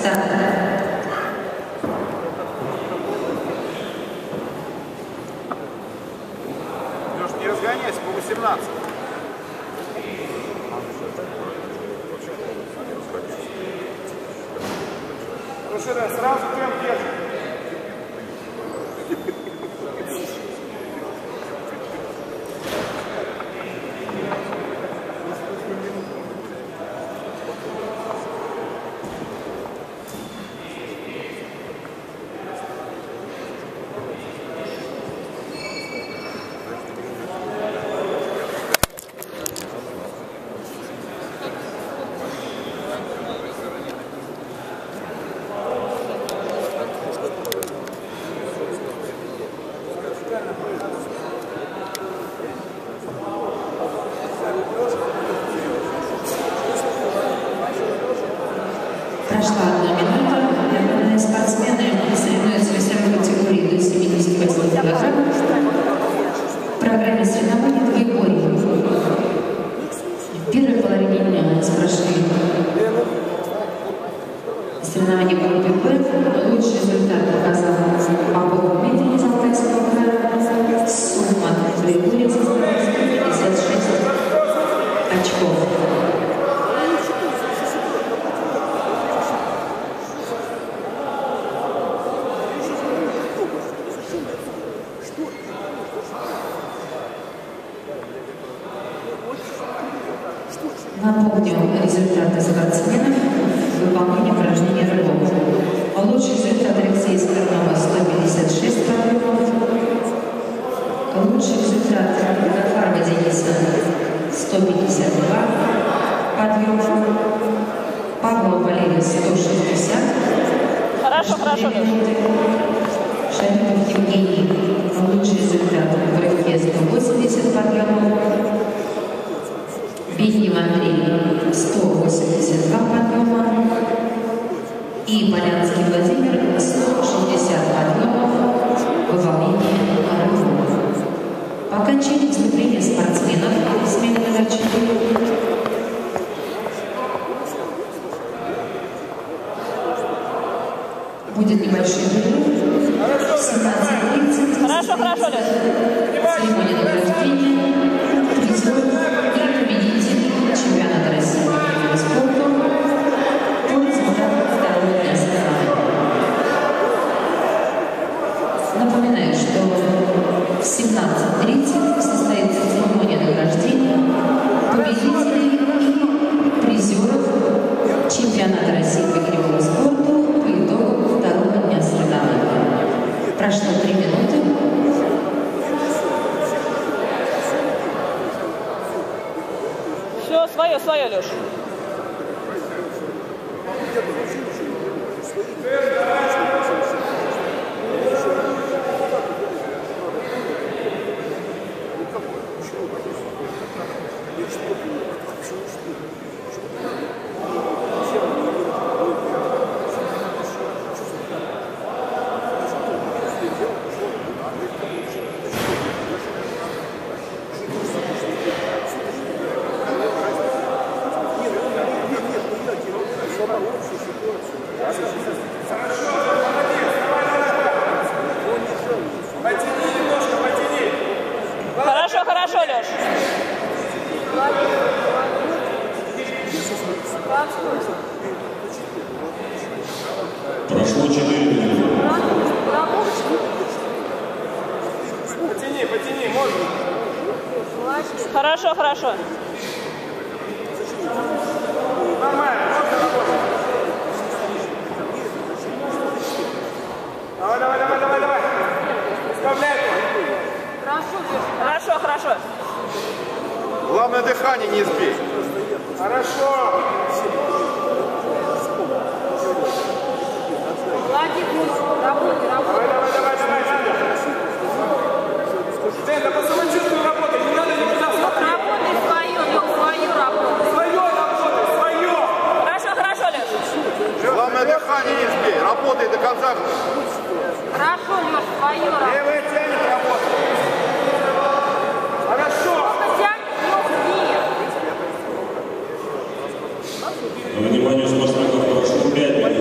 Старт. Леш, не разгоняйся, по 18. Слушай, да, сразу прям держи. Прошла одна минута. Главные спортсмены соревнуются в весовой категории до 78 килограмм. В программе соревнований двоеборье. В первой половине дня нас прошли соревнования в группе Б. Напомню результаты спортсменов в выполнении упражнений рывок. Лучший результат Алексея Скорнова 156 подъемов. Лучший результат Гафарова Дениса 152 подъема. Павлова Валерия 160. Хорошо, хорошо. Шарипов Евгений. Лучший результат в прыжке 180 подъемов. Бенев Андрей 182 подъема и Полянский Владимир 160 подъемов в выполнении рывков. По окончании выступления спортсменов смены задачи будет небольшой перерыв. В 17.30 Хорошо, хорошо, церемония награждения призер и победитель чемпионата России по спорту второго дня соревнований. Напоминаю, что в 17.30 Все, свое, свое, Леша. Потяни немножко, потяни. Хорошо, хорошо, Леша. Прошло 4 минуты. Потяни, потяни, можно. Хорошо, хорошо. Нормально. Давай, давай, давай, давай, давай. Исправляй. Хорошо, хорошо. Главное дыхание не сбей. Хорошо. Давай, давай, давай, давай, надо. Дэн, да по самочувствию работай, не надо никуда смотреть. Работай свою, Лёг, свою работу. Свое работай, свое. Хорошо, хорошо, Леша. Главное дыхание не сбей. Работай до конца. Хорошо, Лёш, свою работу. Левая тянет, работай. Хорошо. Внимание спортсменов, прошло 5 минут.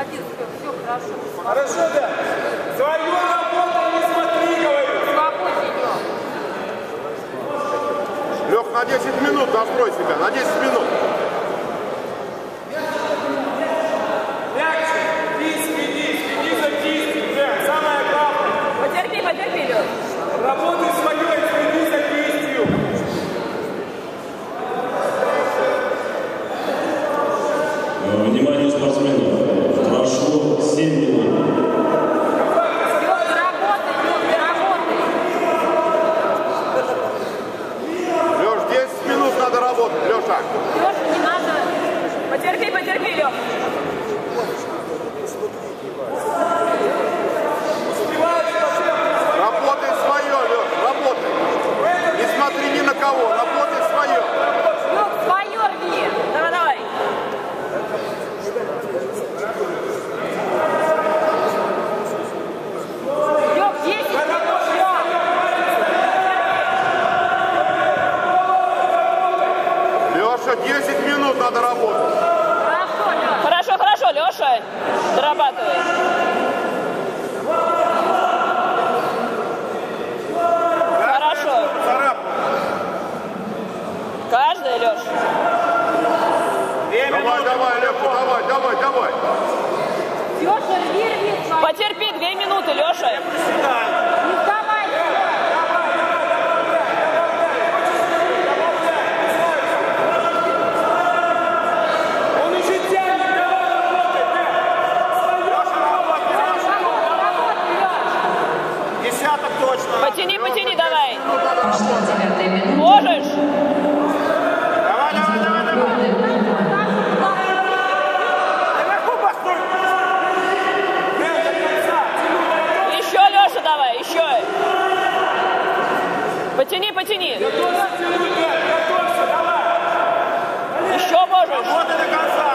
Все хорошо. Хорошо, да? Свою работу не смотри, говорю. Свободнее, Лех. Лех, на 10 минут настрой себя, на 10 минут. Мягче. Кисть, веди, следи за кистью. Да, самое главное. Потерпи, потерпи, Леш. Работай своей, следи за кистью. Э, Внимание спортсменов. Прошло 7 минут. Лех, работай, Лех, работай. Леш, 10 минут надо работать, Леша. Леша, не надо. Потерпи, потерпи, Леш. Работай свое, Леш, работай. Не смотри ни на кого, работай свое. Лех, свое рви. Давай, давай. Лех, 10 минут, Лех. Леша, 10 минут надо работать. Хорошо. Хорошо, Леша. Дорабатывай. Хорошо. Каждый, Леш. Давай, давай, Леша, давай, давай, давай. Леша, рви. Потерпи две минуты, Леша. Потяни, потяни, давай. Можешь? Давай, давай, давай, давай. Еще, Леша, давай, еще. Потяни, потяни. Еще можешь. Работай до конца.